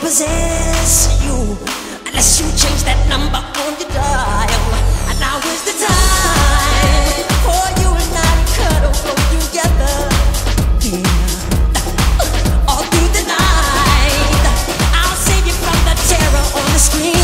possess you. Unless you change that number on your dial. And now is the time For you and I to cuddle close together. Yeah. All through the night I'll save you from the terror on the screen.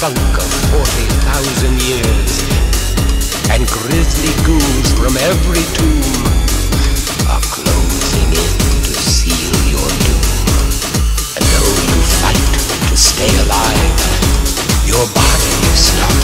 Funk of 40,000 years, and grisly ghouls from every tomb are closing in to seal your doom. And though you fight to stay alive, your body is not.